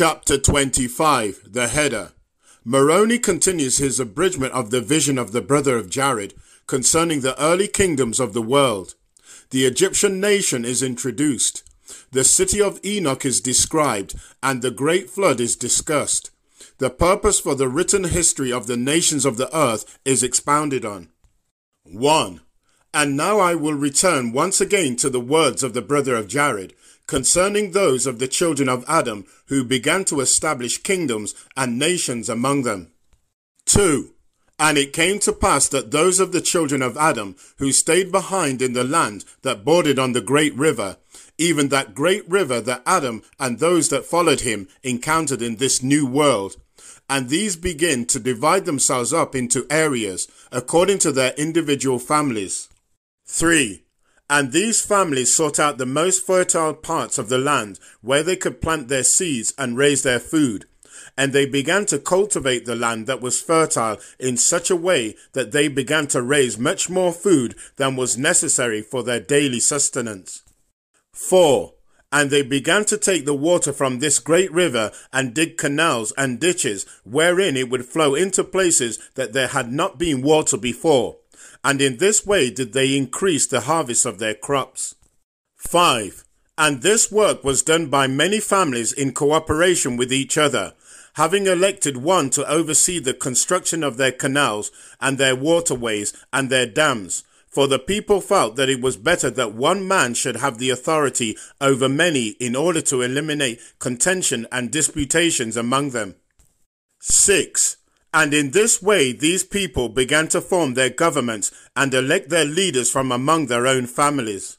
Chapter 25 The Header Moroni continues his abridgment of the vision of the brother of Jared concerning the early kingdoms of the world. The Egyptian nation is introduced. The city of Enoch is described, and the great flood is discussed. The purpose for the written history of the nations of the earth is expounded on. 1. And now I will return once again to the words of the brother of Jared, concerning those of the children of Adam who began to establish kingdoms and nations among them. 2. And it came to pass that those of the children of Adam who stayed behind in the land that bordered on the great river, even that great river that Adam and those that followed him encountered in this new world, and these begin to divide themselves up into areas according to their individual families. 3. And these families sought out the most fertile parts of the land where they could plant their seeds and raise their food. And they began to cultivate the land that was fertile in such a way that they began to raise much more food than was necessary for their daily sustenance. 4. And they began to take the water from this great river and dig canals and ditches wherein it would flow into places that there had not been water before and in this way did they increase the harvest of their crops. 5. And this work was done by many families in cooperation with each other, having elected one to oversee the construction of their canals and their waterways and their dams. For the people felt that it was better that one man should have the authority over many in order to eliminate contention and disputations among them. 6. And in this way, these people began to form their governments and elect their leaders from among their own families.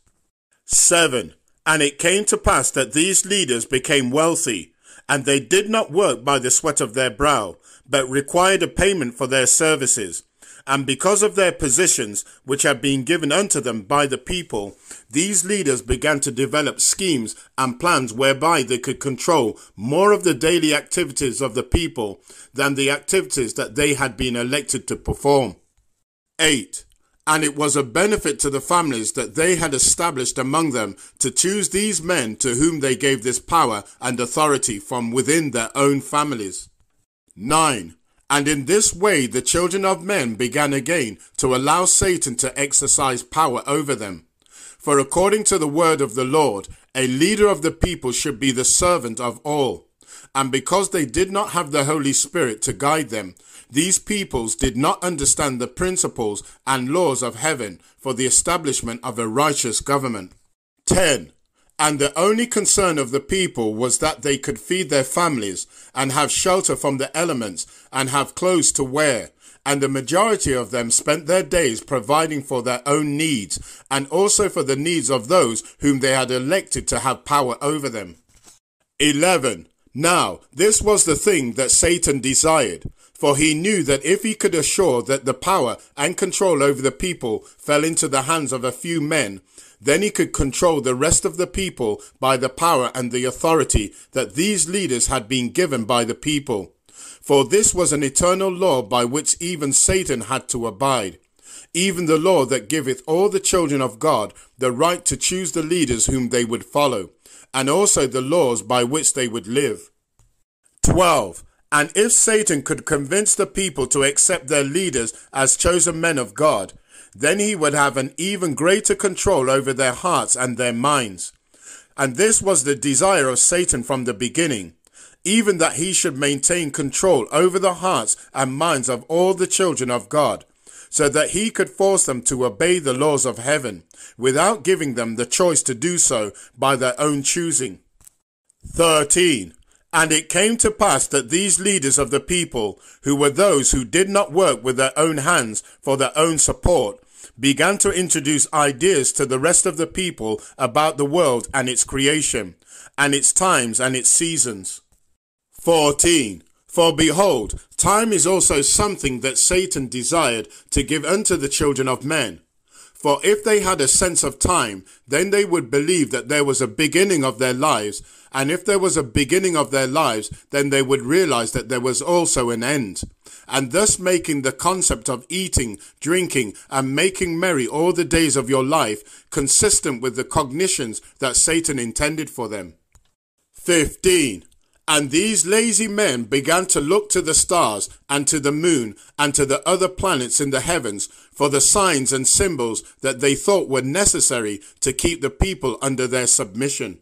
7. And it came to pass that these leaders became wealthy, and they did not work by the sweat of their brow, but required a payment for their services. And because of their positions, which had been given unto them by the people, these leaders began to develop schemes and plans whereby they could control more of the daily activities of the people than the activities that they had been elected to perform. 8. And it was a benefit to the families that they had established among them to choose these men to whom they gave this power and authority from within their own families. 9 and in this way the children of men began again to allow Satan to exercise power over them. For according to the word of the Lord, a leader of the people should be the servant of all. And because they did not have the Holy Spirit to guide them, these peoples did not understand the principles and laws of heaven for the establishment of a righteous government. 10 and the only concern of the people was that they could feed their families and have shelter from the elements and have clothes to wear. And the majority of them spent their days providing for their own needs and also for the needs of those whom they had elected to have power over them. 11. Now, this was the thing that Satan desired, for he knew that if he could assure that the power and control over the people fell into the hands of a few men, then he could control the rest of the people by the power and the authority that these leaders had been given by the people. For this was an eternal law by which even Satan had to abide. Even the law that giveth all the children of God the right to choose the leaders whom they would follow, and also the laws by which they would live. 12. And if Satan could convince the people to accept their leaders as chosen men of God, then he would have an even greater control over their hearts and their minds. And this was the desire of Satan from the beginning, even that he should maintain control over the hearts and minds of all the children of God, so that he could force them to obey the laws of heaven, without giving them the choice to do so by their own choosing. 13. And it came to pass that these leaders of the people, who were those who did not work with their own hands for their own support, began to introduce ideas to the rest of the people about the world and its creation, and its times and its seasons. 14. For behold, time is also something that Satan desired to give unto the children of men. For if they had a sense of time, then they would believe that there was a beginning of their lives, and if there was a beginning of their lives, then they would realize that there was also an end. And thus making the concept of eating, drinking, and making merry all the days of your life consistent with the cognitions that Satan intended for them. 15. And these lazy men began to look to the stars and to the moon and to the other planets in the heavens for the signs and symbols that they thought were necessary to keep the people under their submission.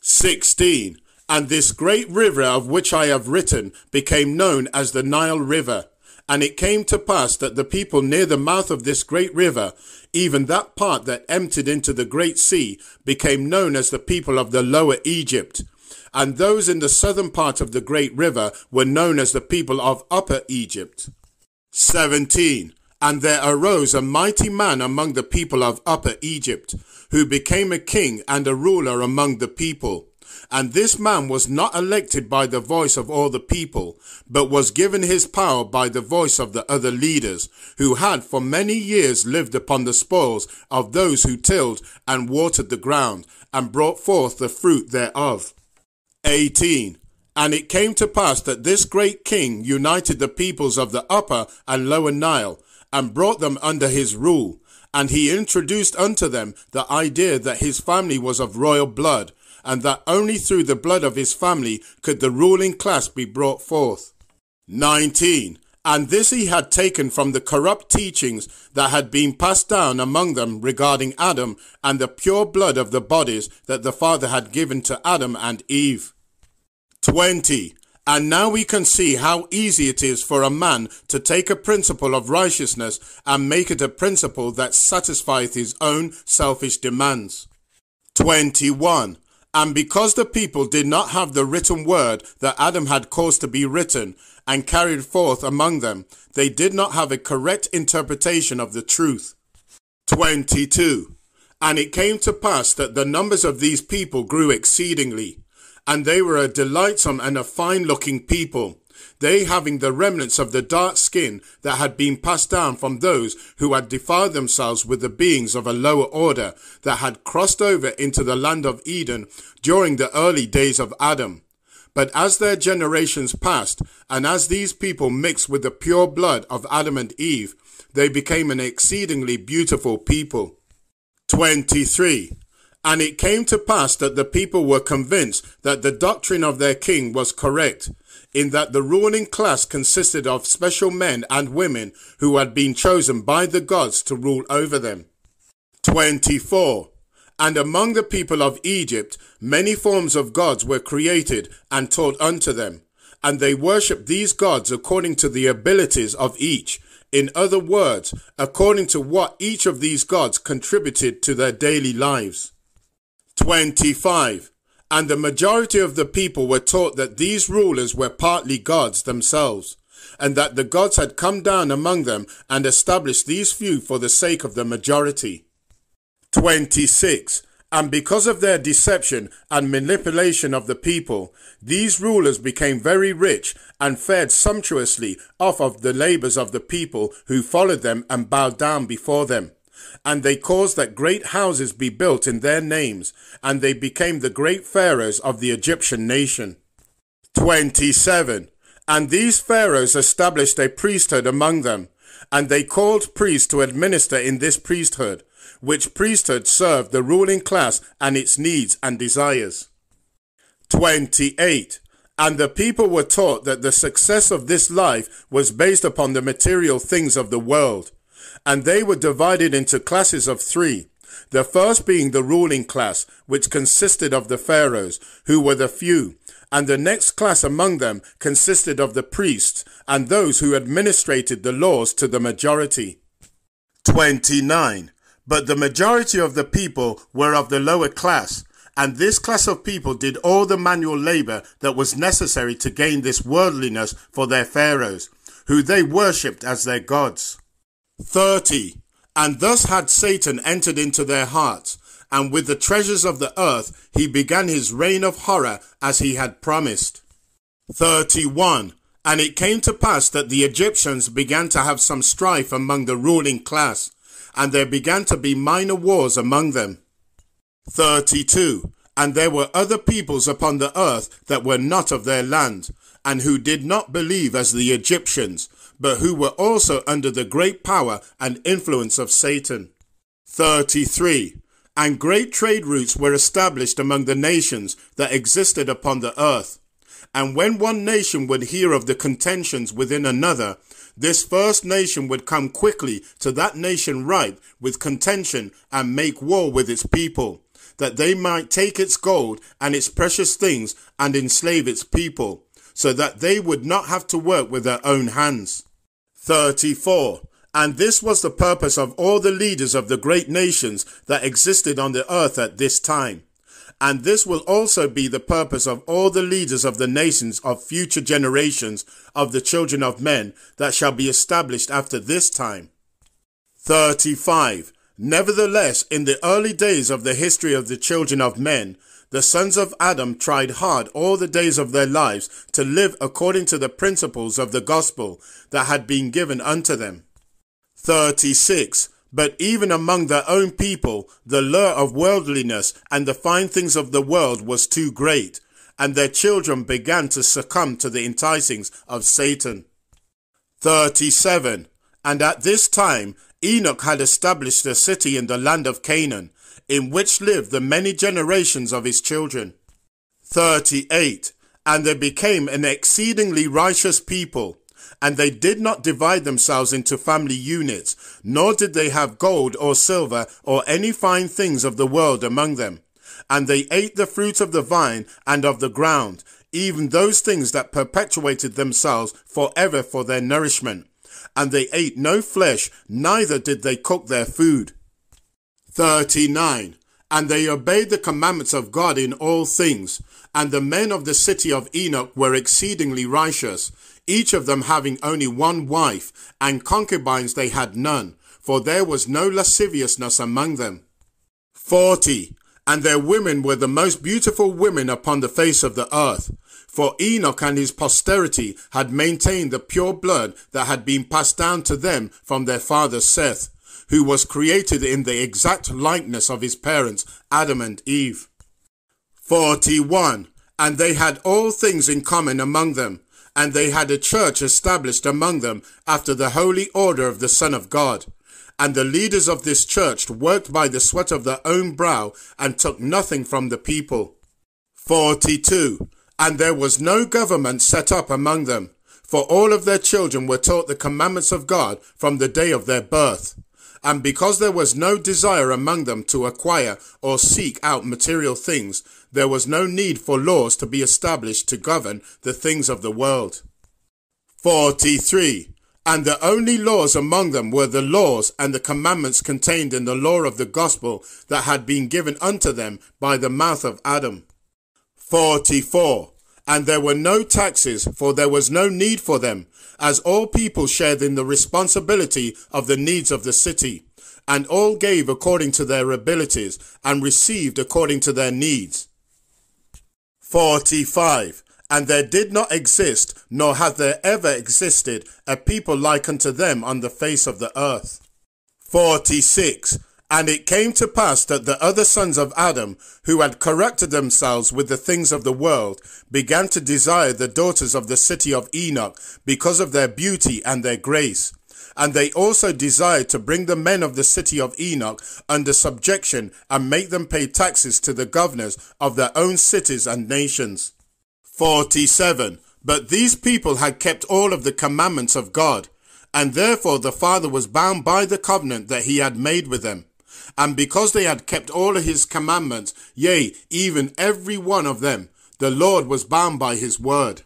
16. And this great river of which I have written became known as the Nile River. And it came to pass that the people near the mouth of this great river, even that part that emptied into the great sea, became known as the people of the lower Egypt and those in the southern part of the great river were known as the people of Upper Egypt. 17. And there arose a mighty man among the people of Upper Egypt, who became a king and a ruler among the people. And this man was not elected by the voice of all the people, but was given his power by the voice of the other leaders, who had for many years lived upon the spoils of those who tilled and watered the ground, and brought forth the fruit thereof. 18. And it came to pass that this great king united the peoples of the upper and lower Nile, and brought them under his rule. And he introduced unto them the idea that his family was of royal blood, and that only through the blood of his family could the ruling class be brought forth. 19. And this he had taken from the corrupt teachings that had been passed down among them regarding Adam and the pure blood of the bodies that the Father had given to Adam and Eve. 20. And now we can see how easy it is for a man to take a principle of righteousness and make it a principle that satisfieth his own selfish demands. 21. And because the people did not have the written word that Adam had caused to be written and carried forth among them, they did not have a correct interpretation of the truth. 22. And it came to pass that the numbers of these people grew exceedingly, and they were a delightsome and a fine looking people they having the remnants of the dark skin that had been passed down from those who had defiled themselves with the beings of a lower order that had crossed over into the land of Eden during the early days of Adam. But as their generations passed, and as these people mixed with the pure blood of Adam and Eve, they became an exceedingly beautiful people. 23. And it came to pass that the people were convinced that the doctrine of their king was correct, in that the ruling class consisted of special men and women who had been chosen by the gods to rule over them. 24. And among the people of Egypt, many forms of gods were created and taught unto them, and they worshipped these gods according to the abilities of each. In other words, according to what each of these gods contributed to their daily lives. 25. And the majority of the people were taught that these rulers were partly gods themselves, and that the gods had come down among them and established these few for the sake of the majority. 26. And because of their deception and manipulation of the people, these rulers became very rich and fared sumptuously off of the labors of the people who followed them and bowed down before them and they caused that great houses be built in their names, and they became the great pharaohs of the Egyptian nation. 27. And these pharaohs established a priesthood among them, and they called priests to administer in this priesthood, which priesthood served the ruling class and its needs and desires. 28. And the people were taught that the success of this life was based upon the material things of the world, and they were divided into classes of three. The first being the ruling class, which consisted of the pharaohs, who were the few, and the next class among them consisted of the priests and those who administrated the laws to the majority. 29. But the majority of the people were of the lower class, and this class of people did all the manual labor that was necessary to gain this worldliness for their pharaohs, who they worshipped as their gods. 30. And thus had Satan entered into their hearts, and with the treasures of the earth he began his reign of horror as he had promised. 31. And it came to pass that the Egyptians began to have some strife among the ruling class, and there began to be minor wars among them. 32. And there were other peoples upon the earth that were not of their land, and who did not believe as the Egyptians, but who were also under the great power and influence of Satan. 33. And great trade routes were established among the nations that existed upon the earth. And when one nation would hear of the contentions within another, this first nation would come quickly to that nation ripe with contention and make war with its people, that they might take its gold and its precious things and enslave its people, so that they would not have to work with their own hands. 34. And this was the purpose of all the leaders of the great nations that existed on the earth at this time. And this will also be the purpose of all the leaders of the nations of future generations of the children of men that shall be established after this time. 35. Nevertheless, in the early days of the history of the children of men, the sons of Adam tried hard all the days of their lives to live according to the principles of the gospel that had been given unto them. 36. But even among their own people, the lure of worldliness and the fine things of the world was too great, and their children began to succumb to the enticings of Satan. 37. And at this time, Enoch had established a city in the land of Canaan, in which lived the many generations of his children. 38. And they became an exceedingly righteous people, and they did not divide themselves into family units, nor did they have gold or silver or any fine things of the world among them. And they ate the fruit of the vine and of the ground, even those things that perpetuated themselves forever for their nourishment. And they ate no flesh, neither did they cook their food. 39. And they obeyed the commandments of God in all things. And the men of the city of Enoch were exceedingly righteous, each of them having only one wife, and concubines they had none, for there was no lasciviousness among them. 40. And their women were the most beautiful women upon the face of the earth. For Enoch and his posterity had maintained the pure blood that had been passed down to them from their father Seth, who was created in the exact likeness of his parents Adam and Eve. 41. And they had all things in common among them, and they had a church established among them after the holy order of the Son of God. And the leaders of this church worked by the sweat of their own brow and took nothing from the people. 42. And there was no government set up among them, for all of their children were taught the commandments of God from the day of their birth. And because there was no desire among them to acquire or seek out material things, there was no need for laws to be established to govern the things of the world. 43. And the only laws among them were the laws and the commandments contained in the law of the gospel that had been given unto them by the mouth of Adam. 44. And there were no taxes, for there was no need for them, as all people shared in the responsibility of the needs of the city, and all gave according to their abilities, and received according to their needs. 45. And there did not exist, nor hath there ever existed, a people like unto them on the face of the earth. 46. And it came to pass that the other sons of Adam, who had corrupted themselves with the things of the world, began to desire the daughters of the city of Enoch because of their beauty and their grace. And they also desired to bring the men of the city of Enoch under subjection and make them pay taxes to the governors of their own cities and nations. 47. But these people had kept all of the commandments of God, and therefore the Father was bound by the covenant that he had made with them. And because they had kept all of his commandments, yea, even every one of them, the Lord was bound by his word.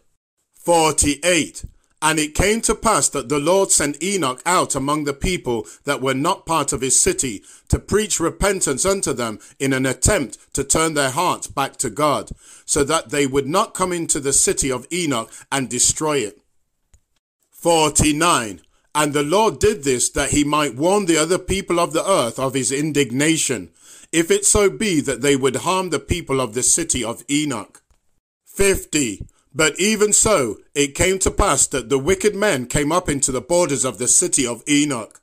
48. And it came to pass that the Lord sent Enoch out among the people that were not part of his city to preach repentance unto them in an attempt to turn their hearts back to God, so that they would not come into the city of Enoch and destroy it. 49. And the Lord did this that he might warn the other people of the earth of his indignation, if it so be that they would harm the people of the city of Enoch. 50. But even so, it came to pass that the wicked men came up into the borders of the city of Enoch.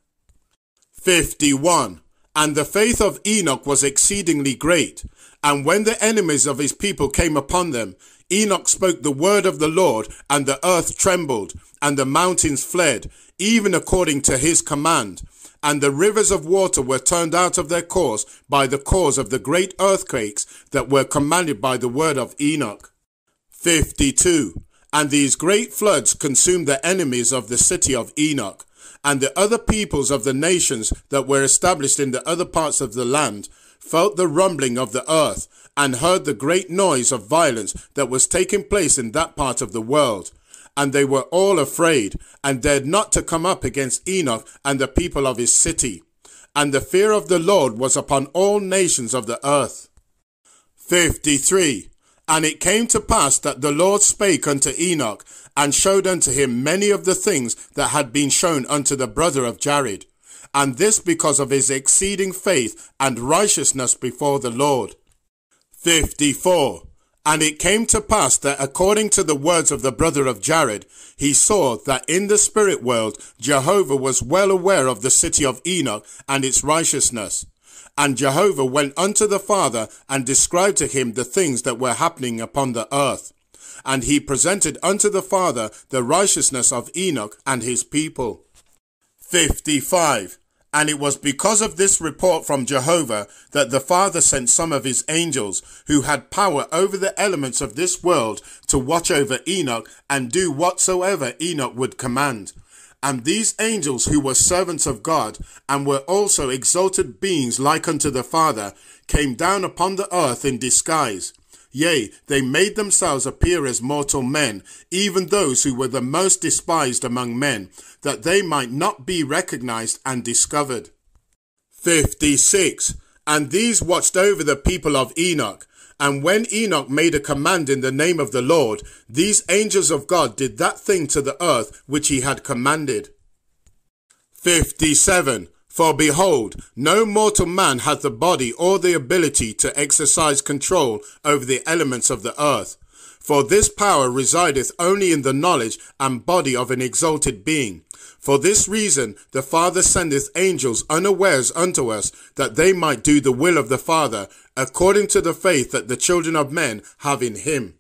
51. And the faith of Enoch was exceedingly great. And when the enemies of his people came upon them, Enoch spoke the word of the Lord, and the earth trembled, and the mountains fled, even according to his command. And the rivers of water were turned out of their course by the cause of the great earthquakes that were commanded by the word of Enoch. 52. And these great floods consumed the enemies of the city of Enoch, and the other peoples of the nations that were established in the other parts of the land felt the rumbling of the earth, and heard the great noise of violence that was taking place in that part of the world. And they were all afraid, and dared not to come up against Enoch and the people of his city. And the fear of the Lord was upon all nations of the earth. 53. And it came to pass that the Lord spake unto Enoch, and showed unto him many of the things that had been shown unto the brother of Jared, and this because of his exceeding faith and righteousness before the Lord. 54. And it came to pass that according to the words of the brother of Jared, he saw that in the spirit world Jehovah was well aware of the city of Enoch and its righteousness. And Jehovah went unto the Father and described to him the things that were happening upon the earth. And he presented unto the Father the righteousness of Enoch and his people. 55. And it was because of this report from Jehovah that the Father sent some of his angels who had power over the elements of this world to watch over Enoch and do whatsoever Enoch would command. And these angels who were servants of God and were also exalted beings like unto the Father came down upon the earth in disguise. Yea, they made themselves appear as mortal men, even those who were the most despised among men, that they might not be recognized and discovered. 56. And these watched over the people of Enoch. And when Enoch made a command in the name of the Lord, these angels of God did that thing to the earth which he had commanded. 57. For behold, no mortal man hath the body or the ability to exercise control over the elements of the earth. For this power resideth only in the knowledge and body of an exalted being. For this reason the Father sendeth angels unawares unto us, that they might do the will of the Father, according to the faith that the children of men have in him.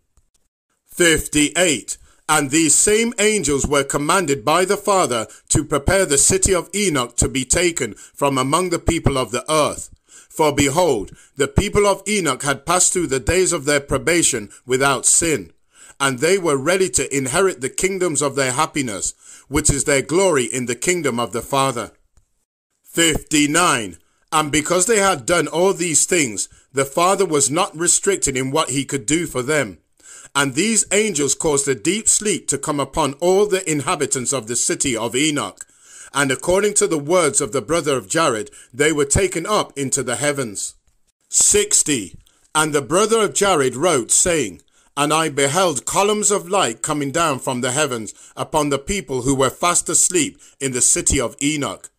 58. And these same angels were commanded by the Father to prepare the city of Enoch to be taken from among the people of the earth. For behold, the people of Enoch had passed through the days of their probation without sin, and they were ready to inherit the kingdoms of their happiness, which is their glory in the kingdom of the Father. 59. And because they had done all these things, the Father was not restricted in what he could do for them and these angels caused a deep sleep to come upon all the inhabitants of the city of Enoch. And according to the words of the brother of Jared, they were taken up into the heavens. 60. And the brother of Jared wrote, saying, And I beheld columns of light coming down from the heavens upon the people who were fast asleep in the city of Enoch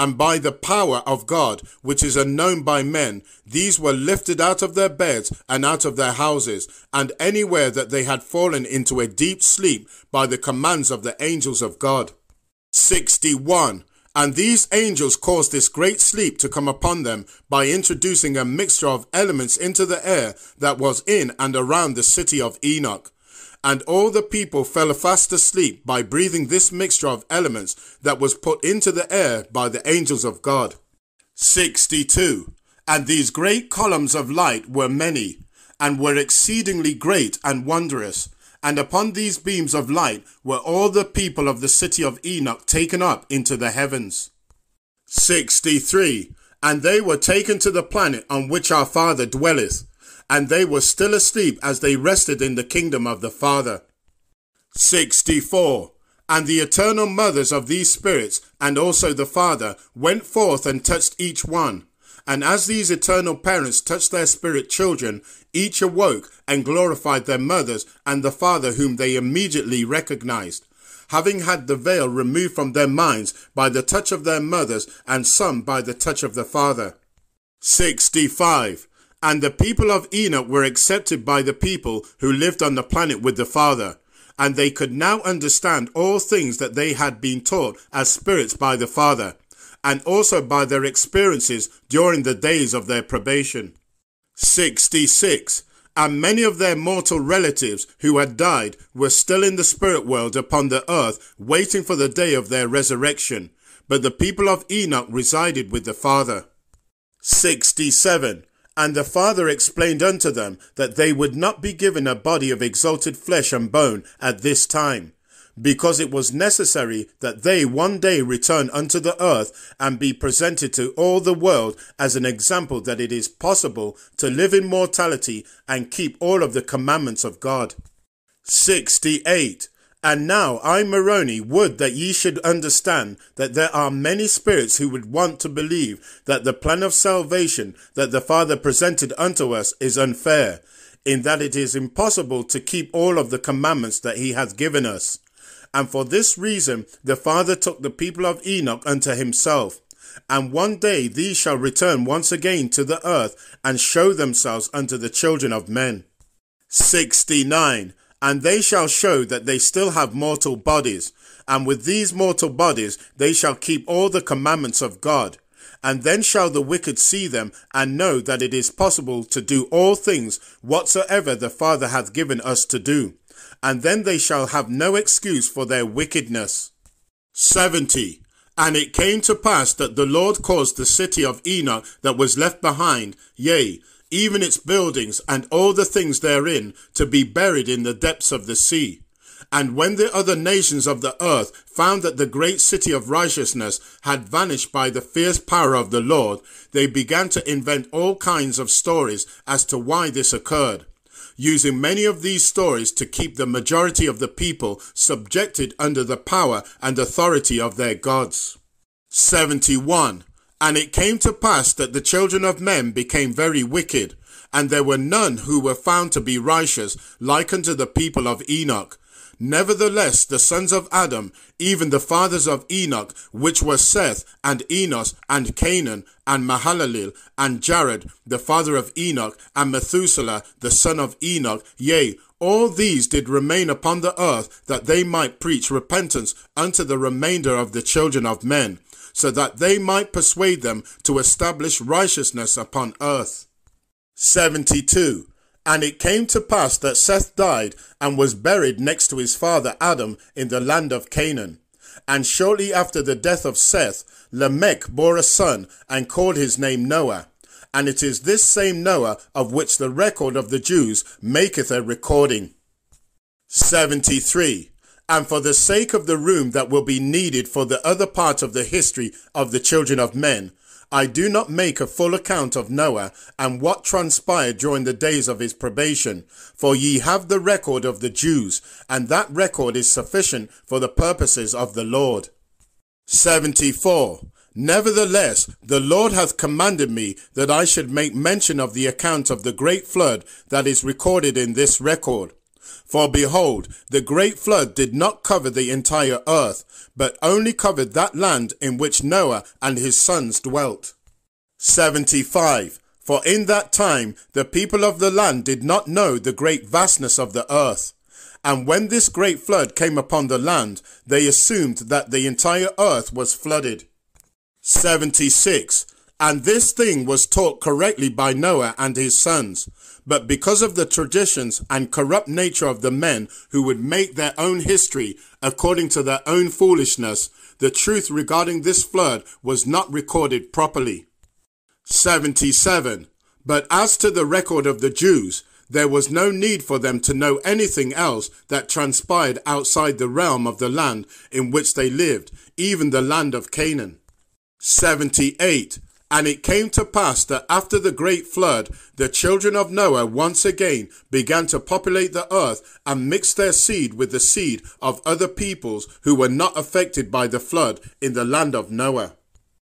and by the power of God, which is unknown by men, these were lifted out of their beds and out of their houses, and anywhere that they had fallen into a deep sleep by the commands of the angels of God. 61. And these angels caused this great sleep to come upon them by introducing a mixture of elements into the air that was in and around the city of Enoch. And all the people fell fast asleep by breathing this mixture of elements that was put into the air by the angels of God. 62. And these great columns of light were many, and were exceedingly great and wondrous. And upon these beams of light were all the people of the city of Enoch taken up into the heavens. 63. And they were taken to the planet on which our Father dwelleth, and they were still asleep as they rested in the kingdom of the Father. 64. And the eternal mothers of these spirits, and also the Father, went forth and touched each one. And as these eternal parents touched their spirit children, each awoke and glorified their mothers and the Father whom they immediately recognized, having had the veil removed from their minds by the touch of their mothers, and some by the touch of the Father. 65. And the people of Enoch were accepted by the people who lived on the planet with the Father, and they could now understand all things that they had been taught as spirits by the Father, and also by their experiences during the days of their probation. 66. And many of their mortal relatives who had died were still in the spirit world upon the earth, waiting for the day of their resurrection. But the people of Enoch resided with the Father. 67 And the Father explained unto them that they would not be given a body of exalted flesh and bone at this time, because it was necessary that they one day return unto the earth and be presented to all the world as an example that it is possible to live in mortality and keep all of the commandments of God. 68. And now I, Moroni, would that ye should understand that there are many spirits who would want to believe that the plan of salvation that the Father presented unto us is unfair, in that it is impossible to keep all of the commandments that he hath given us. And for this reason the Father took the people of Enoch unto himself. And one day these shall return once again to the earth and show themselves unto the children of men. 69 and they shall show that they still have mortal bodies, and with these mortal bodies they shall keep all the commandments of God. And then shall the wicked see them, and know that it is possible to do all things whatsoever the Father hath given us to do. And then they shall have no excuse for their wickedness. 70. And it came to pass that the Lord caused the city of Enoch that was left behind, yea, even its buildings and all the things therein, to be buried in the depths of the sea. And when the other nations of the earth found that the great city of righteousness had vanished by the fierce power of the Lord, they began to invent all kinds of stories as to why this occurred, using many of these stories to keep the majority of the people subjected under the power and authority of their gods. 71. And it came to pass that the children of men became very wicked, and there were none who were found to be righteous, like unto the people of Enoch. Nevertheless, the sons of Adam, even the fathers of Enoch, which were Seth, and Enos, and Cainan, and Mahalalel, and Jared, the father of Enoch, and Methuselah, the son of Enoch, yea, all these did remain upon the earth, that they might preach repentance unto the remainder of the children of men so that they might persuade them to establish righteousness upon earth. 72. And it came to pass that Seth died and was buried next to his father Adam in the land of Canaan. And shortly after the death of Seth, Lamech bore a son and called his name Noah. And it is this same Noah of which the record of the Jews maketh a recording. 73 and for the sake of the room that will be needed for the other part of the history of the children of men, I do not make a full account of Noah and what transpired during the days of his probation, for ye have the record of the Jews, and that record is sufficient for the purposes of the Lord. 74. Nevertheless, the Lord hath commanded me that I should make mention of the account of the great flood that is recorded in this record for behold, the great flood did not cover the entire earth, but only covered that land in which Noah and his sons dwelt. 75. For in that time the people of the land did not know the great vastness of the earth. And when this great flood came upon the land, they assumed that the entire earth was flooded. 76. And this thing was taught correctly by Noah and his sons. But because of the traditions and corrupt nature of the men who would make their own history according to their own foolishness, the truth regarding this flood was not recorded properly. 77. But as to the record of the Jews, there was no need for them to know anything else that transpired outside the realm of the land in which they lived, even the land of Canaan. 78. And it came to pass that after the great flood, the children of Noah once again began to populate the earth and mix their seed with the seed of other peoples who were not affected by the flood in the land of Noah.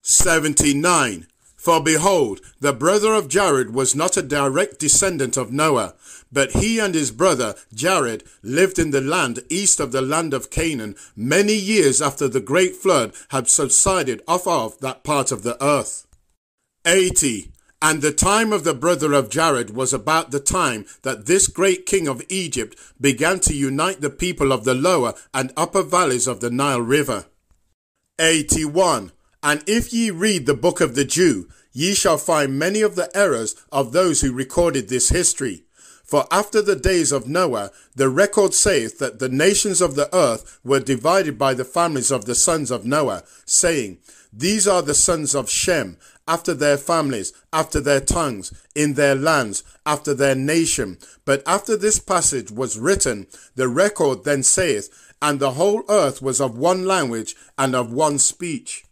79. For behold, the brother of Jared was not a direct descendant of Noah, but he and his brother Jared lived in the land east of the land of Canaan many years after the great flood had subsided off of that part of the earth. 80. And the time of the brother of Jared was about the time that this great king of Egypt began to unite the people of the lower and upper valleys of the Nile River. 81. And if ye read the book of the Jew, ye shall find many of the errors of those who recorded this history. For after the days of Noah, the record saith that the nations of the earth were divided by the families of the sons of Noah, saying, These are the sons of Shem, after their families, after their tongues, in their lands, after their nation. But after this passage was written, the record then saith, And the whole earth was of one language and of one speech.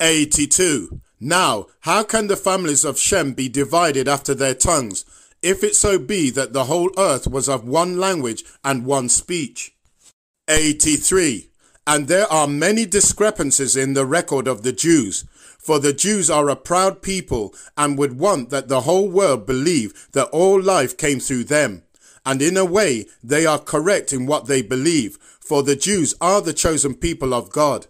82. Now, how can the families of Shem be divided after their tongues? if it so be that the whole earth was of one language and one speech. 83. And there are many discrepancies in the record of the Jews, for the Jews are a proud people and would want that the whole world believe that all life came through them. And in a way, they are correct in what they believe, for the Jews are the chosen people of God.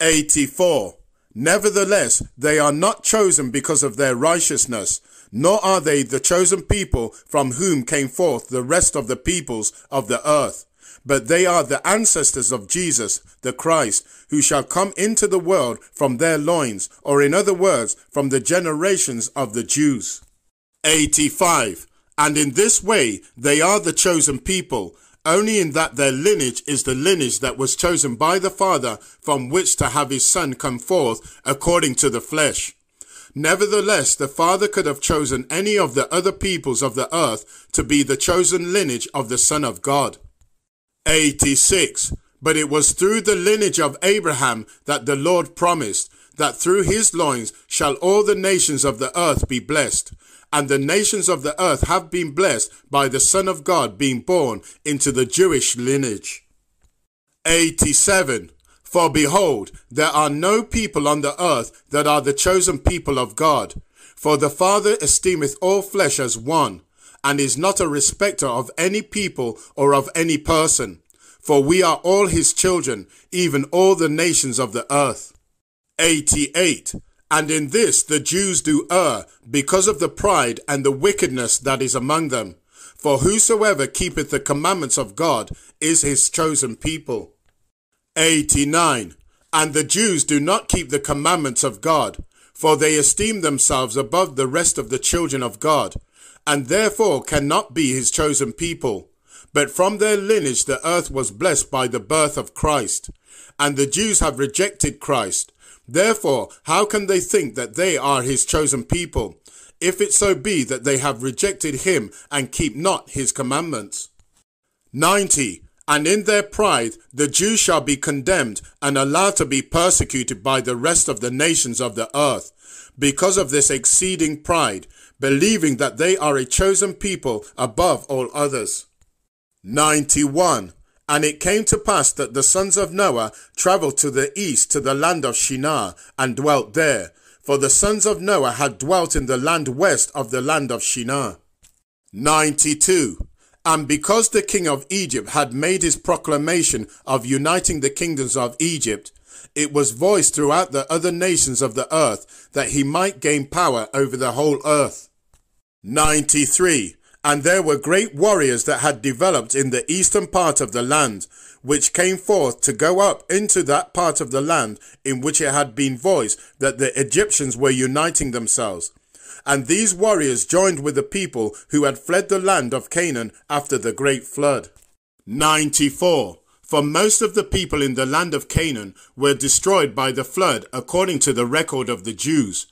84. Nevertheless, they are not chosen because of their righteousness, nor are they the chosen people from whom came forth the rest of the peoples of the earth. But they are the ancestors of Jesus, the Christ, who shall come into the world from their loins, or in other words, from the generations of the Jews. 85. And in this way they are the chosen people, only in that their lineage is the lineage that was chosen by the Father from which to have his Son come forth according to the flesh. Nevertheless, the Father could have chosen any of the other peoples of the earth to be the chosen lineage of the Son of God. 86. But it was through the lineage of Abraham that the Lord promised that through his loins shall all the nations of the earth be blessed. And the nations of the earth have been blessed by the Son of God being born into the Jewish lineage. 87. For behold, there are no people on the earth that are the chosen people of God. For the Father esteemeth all flesh as one, and is not a respecter of any people or of any person. For we are all his children, even all the nations of the earth. 88. And in this the Jews do err, because of the pride and the wickedness that is among them. For whosoever keepeth the commandments of God is his chosen people. 89. And the Jews do not keep the commandments of God, for they esteem themselves above the rest of the children of God, and therefore cannot be his chosen people. But from their lineage the earth was blessed by the birth of Christ. And the Jews have rejected Christ. Therefore, how can they think that they are his chosen people, if it so be that they have rejected him and keep not his commandments? 90. And in their pride, the Jews shall be condemned and allowed to be persecuted by the rest of the nations of the earth, because of this exceeding pride, believing that they are a chosen people above all others. 91. And it came to pass that the sons of Noah travelled to the east to the land of Shinar, and dwelt there. For the sons of Noah had dwelt in the land west of the land of Shinar. 92. And because the king of Egypt had made his proclamation of uniting the kingdoms of Egypt, it was voiced throughout the other nations of the earth that he might gain power over the whole earth. 93. And there were great warriors that had developed in the eastern part of the land, which came forth to go up into that part of the land in which it had been voiced that the Egyptians were uniting themselves. And these warriors joined with the people who had fled the land of Canaan after the great flood. 94. For most of the people in the land of Canaan were destroyed by the flood according to the record of the Jews.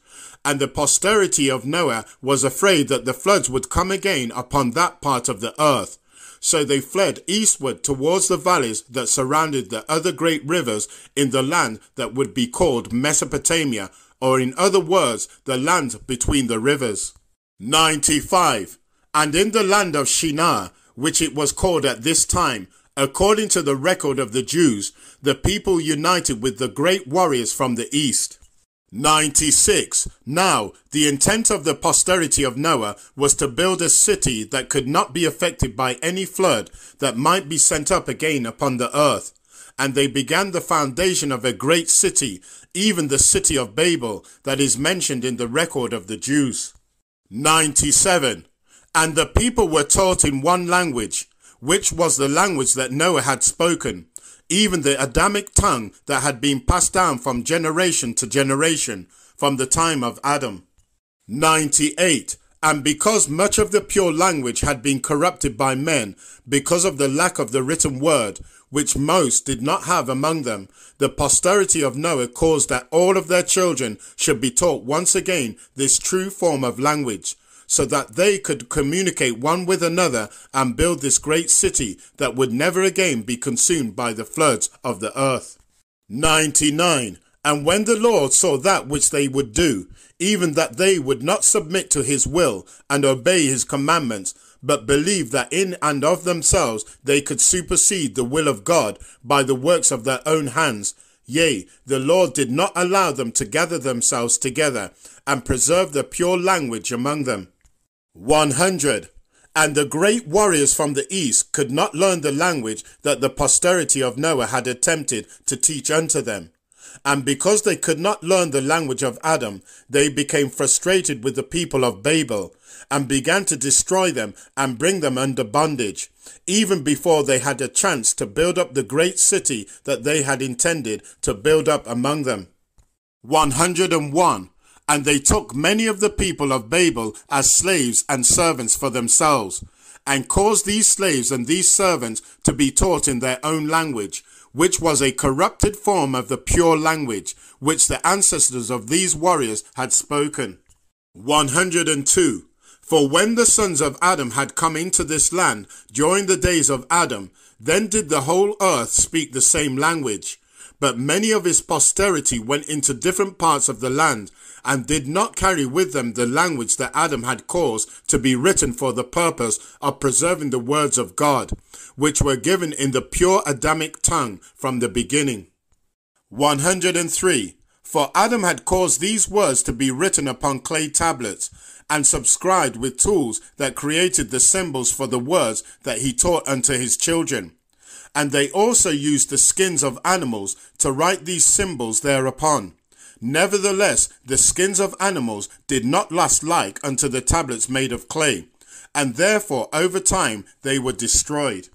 And the posterity of Noah was afraid that the floods would come again upon that part of the earth. So they fled eastward towards the valleys that surrounded the other great rivers in the land that would be called Mesopotamia, or in other words, the land between the rivers. 95. And in the land of Shinar, which it was called at this time, according to the record of the Jews, the people united with the great warriors from the east. 96. Now, the intent of the posterity of Noah was to build a city that could not be affected by any flood that might be sent up again upon the earth. And they began the foundation of a great city even the city of Babel that is mentioned in the record of the Jews. 97. And the people were taught in one language, which was the language that Noah had spoken, even the Adamic tongue that had been passed down from generation to generation from the time of Adam. 98. And because much of the pure language had been corrupted by men, because of the lack of the written word, which most did not have among them, the posterity of Noah caused that all of their children should be taught once again this true form of language, so that they could communicate one with another and build this great city that would never again be consumed by the floods of the earth. 99. And when the Lord saw that which they would do, even that they would not submit to his will and obey his commandments, but believe that in and of themselves they could supersede the will of God by the works of their own hands. Yea, the Lord did not allow them to gather themselves together and preserve the pure language among them. 100. And the great warriors from the east could not learn the language that the posterity of Noah had attempted to teach unto them. And because they could not learn the language of Adam, they became frustrated with the people of Babel and began to destroy them and bring them under bondage, even before they had a chance to build up the great city that they had intended to build up among them. 101. And they took many of the people of Babel as slaves and servants for themselves, and caused these slaves and these servants to be taught in their own language, which was a corrupted form of the pure language which the ancestors of these warriors had spoken. 102. For when the sons of Adam had come into this land during the days of Adam, then did the whole earth speak the same language. But many of his posterity went into different parts of the land, and did not carry with them the language that Adam had caused to be written for the purpose of preserving the words of God, which were given in the pure Adamic tongue from the beginning. 103. For Adam had caused these words to be written upon clay tablets, and subscribed with tools that created the symbols for the words that he taught unto his children. And they also used the skins of animals to write these symbols thereupon. Nevertheless, the skins of animals did not last like unto the tablets made of clay, and therefore over time they were destroyed.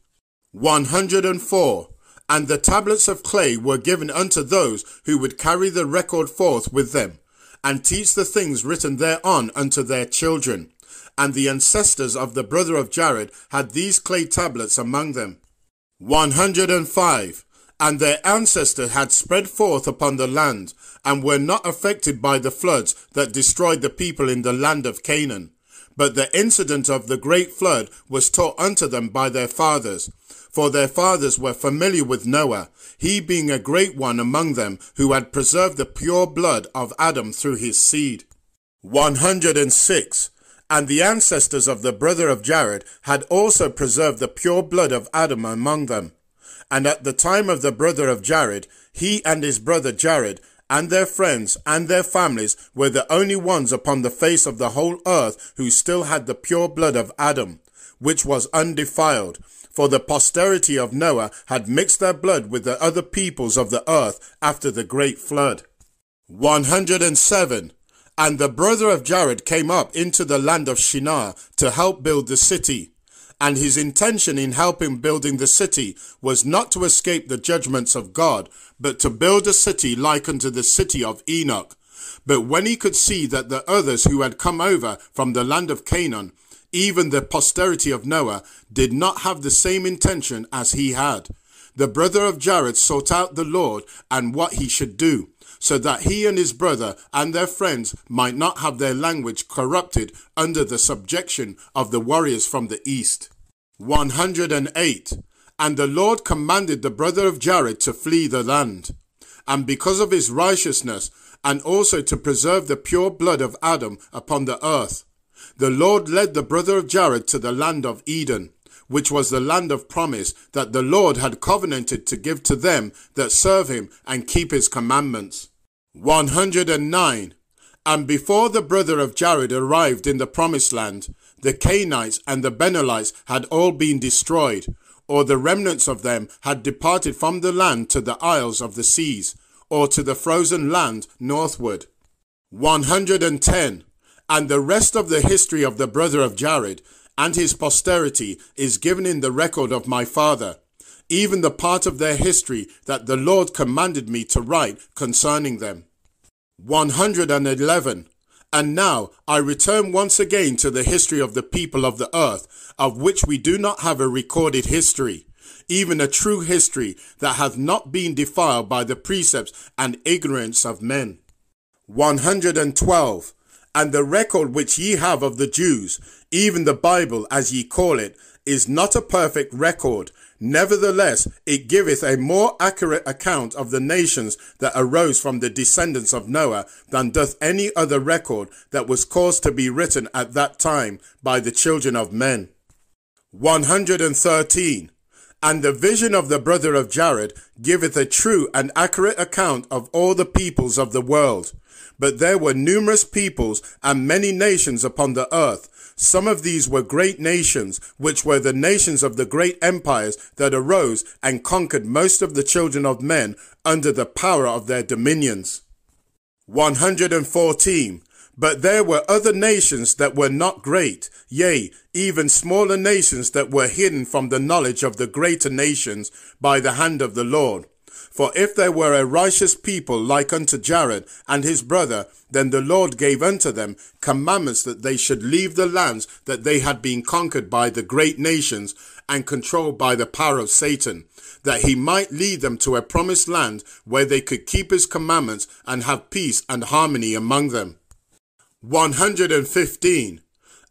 104. And the tablets of clay were given unto those who would carry the record forth with them, and teach the things written thereon unto their children. And the ancestors of the brother of Jared had these clay tablets among them. 105. And their ancestors had spread forth upon the land, and were not affected by the floods that destroyed the people in the land of Canaan. But the incident of the great flood was taught unto them by their fathers, for their fathers were familiar with Noah, he being a great one among them who had preserved the pure blood of Adam through his seed. 106. And the ancestors of the brother of Jared had also preserved the pure blood of Adam among them. And at the time of the brother of Jared, he and his brother Jared and their friends and their families were the only ones upon the face of the whole earth who still had the pure blood of Adam, which was undefiled, for the posterity of Noah had mixed their blood with the other peoples of the earth after the great flood. 107. And the brother of Jared came up into the land of Shinar to help build the city. And his intention in helping building the city was not to escape the judgments of God, but to build a city like unto the city of Enoch. But when he could see that the others who had come over from the land of Canaan even the posterity of Noah did not have the same intention as he had. The brother of Jared sought out the Lord and what he should do, so that he and his brother and their friends might not have their language corrupted under the subjection of the warriors from the east. 108. And the Lord commanded the brother of Jared to flee the land. And because of his righteousness, and also to preserve the pure blood of Adam upon the earth, the Lord led the brother of Jared to the land of Eden, which was the land of promise that the Lord had covenanted to give to them that serve him and keep his commandments. 109. And before the brother of Jared arrived in the promised land, the Canaanites and the Benalites had all been destroyed, or the remnants of them had departed from the land to the isles of the seas, or to the frozen land northward. 110. And the rest of the history of the brother of Jared and his posterity is given in the record of my father, even the part of their history that the Lord commanded me to write concerning them. 111. And now I return once again to the history of the people of the earth, of which we do not have a recorded history, even a true history that hath not been defiled by the precepts and ignorance of men. 112. And the record which ye have of the Jews, even the Bible as ye call it, is not a perfect record, Nevertheless, it giveth a more accurate account of the nations that arose from the descendants of Noah than doth any other record that was caused to be written at that time by the children of men. 113. And the vision of the brother of Jared giveth a true and accurate account of all the peoples of the world. But there were numerous peoples and many nations upon the earth, some of these were great nations, which were the nations of the great empires that arose and conquered most of the children of men under the power of their dominions. 114. But there were other nations that were not great, yea, even smaller nations that were hidden from the knowledge of the greater nations by the hand of the Lord. For if there were a righteous people like unto Jared and his brother, then the Lord gave unto them commandments that they should leave the lands that they had been conquered by the great nations and controlled by the power of Satan, that he might lead them to a promised land where they could keep his commandments and have peace and harmony among them. 115.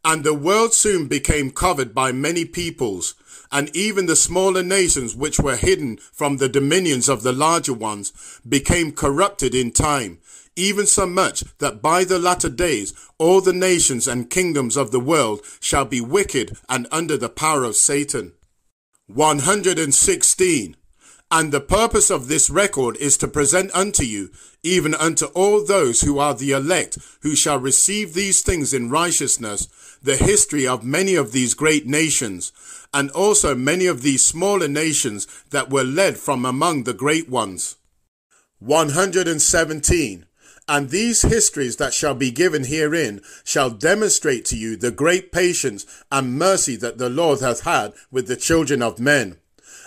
And the world soon became covered by many peoples, and even the smaller nations which were hidden from the dominions of the larger ones became corrupted in time, even so much that by the latter days all the nations and kingdoms of the world shall be wicked and under the power of Satan. 116. And the purpose of this record is to present unto you, even unto all those who are the elect, who shall receive these things in righteousness, the history of many of these great nations, and also many of these smaller nations that were led from among the great ones. 117. And these histories that shall be given herein shall demonstrate to you the great patience and mercy that the Lord hath had with the children of men.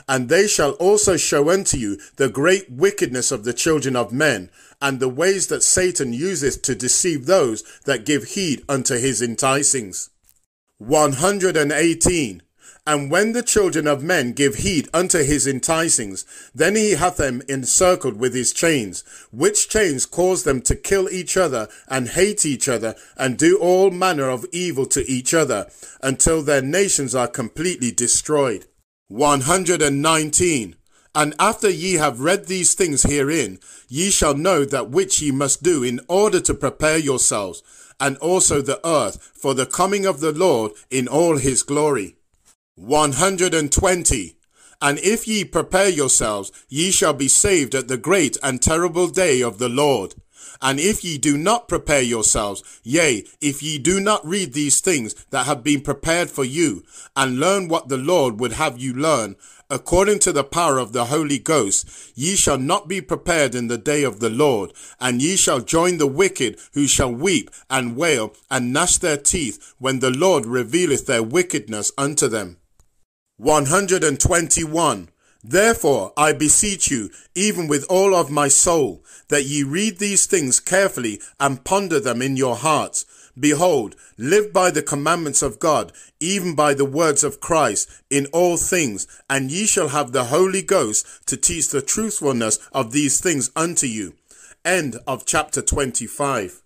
And they shall also show unto you the great wickedness of the children of men, and the ways that Satan useth to deceive those that give heed unto his enticings. 118. And when the children of men give heed unto his enticings, then he hath them encircled with his chains, which chains cause them to kill each other and hate each other and do all manner of evil to each other until their nations are completely destroyed. 119. And after ye have read these things herein, ye shall know that which ye must do in order to prepare yourselves, and also the earth for the coming of the Lord in all his glory. 120. And if ye prepare yourselves, ye shall be saved at the great and terrible day of the Lord. And if ye do not prepare yourselves, yea, if ye do not read these things that have been prepared for you, and learn what the Lord would have you learn, according to the power of the Holy Ghost, ye shall not be prepared in the day of the Lord, and ye shall join the wicked who shall weep and wail and gnash their teeth when the Lord revealeth their wickedness unto them. 121. Therefore I beseech you, even with all of my soul, that ye read these things carefully and ponder them in your hearts. Behold, live by the commandments of God, even by the words of Christ, in all things, and ye shall have the Holy Ghost to teach the truthfulness of these things unto you. End of chapter 25.